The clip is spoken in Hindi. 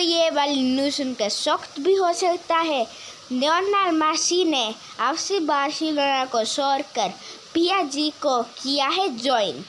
ये वाली न्यूज़ सुनकर सख्त भी हो सकता है। लियोनल मासी ने आपसी बार्सिलोना को छोड़कर पियाजी को किया है ज्वाइन।